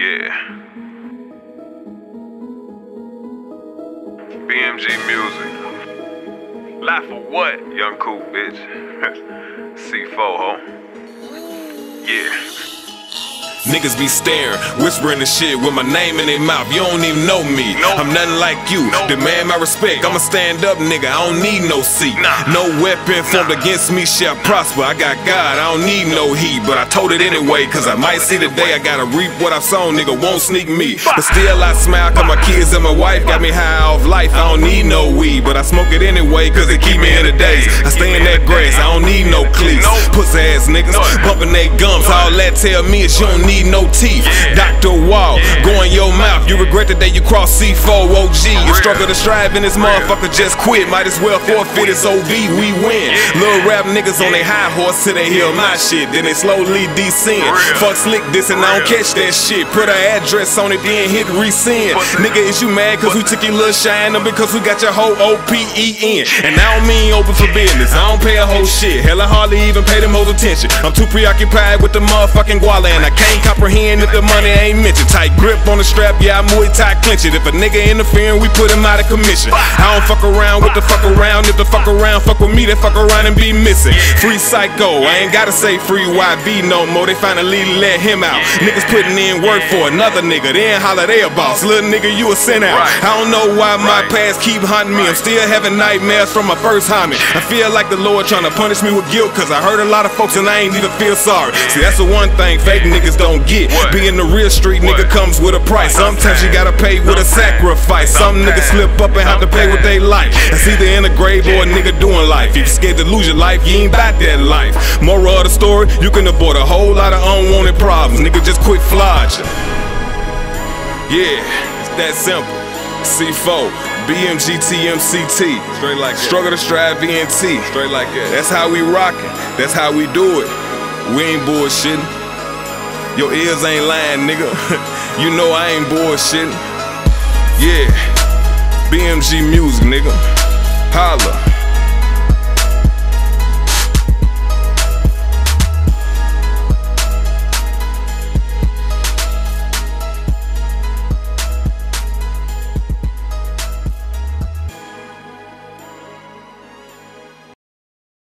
Yeah. BMG music. Laugh for what? Yung Coop bitch. C4, ho. Yeah. Niggas be staring, whispering the shit with my name in their mouth. You don't even know me. Nope. I'm nothing like you. Nope. Demand my respect. I'm a stand up nigga. I don't need no seat. Nah. No weapon formed Nah. against me shall prosper. I got God. I don't need no heat. But I told it anyway, cause I might see the day I gotta reap what I've sown. Nigga won't sneak me. But still I smile cause my kids and my wife got me high off life. I don't need no weed, but I smoke it anyway cause it keep me in the days. I stay in that grass. I don't need no cleats. Pussy ass niggas bumping they gums. All that tell me is you don't need no teeth. Yeah. Dr. Wall, Yeah. go in your mouth. You regret the day you crossed C4 OG. You struggle to strive in this motherfucker just quit. Might as well forfeit it's OB. We win. Yeah. Little rap niggas on they high horse till they hear my shit. Then they slowly descend. Fuck slick this and I don't catch that shit. Put her address on it, then hit resend. Nigga, is you mad cause we took your little shine or because we got your whole OPEN? And I don't mean open for business. I don't pay a whole shit. Hell, I hardly even pay them hoes attention. I'm too preoccupied with the motherfucking guala and I can't comprehend if the money ain't mentioned. Tight grip on the strap, yeah, I Muay Thai clinch it. If a nigga interfering, we put him out of commission. I don't fuck around with the fuck around. If the fuck around, fuck with me, they fuck around and be missing. Free psycho, I ain't gotta say free YB no more. They finally let him out. Niggas putting in work for another nigga, then holler they a boss. Little nigga, you a sent out. I don't know why my past keep haunting me. I'm still having nightmares from my first homie. I feel like the Lord trying to punish me with guilt, cause I hurt a lot of folks and I ain't even feel sorry. See, that's the one thing fake niggas don't get. What? Being the real street nigga What? comes with a price. Sometimes you gotta pay with a sacrifice. Some niggas slip up and have to pay with their life. It's either in the grave or a nigga doing life. If you scared to lose your life, you ain't about that life. Moral of the story, you can avoid a whole lot of unwanted problems. Nigga, just quit flodgin. Yeah, it's that simple. C4, BMG TMCT. Straight like that. Struggle to strive VNT. Straight like that. That's how we rockin'. That's how we do it. We ain't bullshitting. Your ears ain't lying, nigga. you know I ain't bullshitting. Yeah. BMG music, nigga. Holla.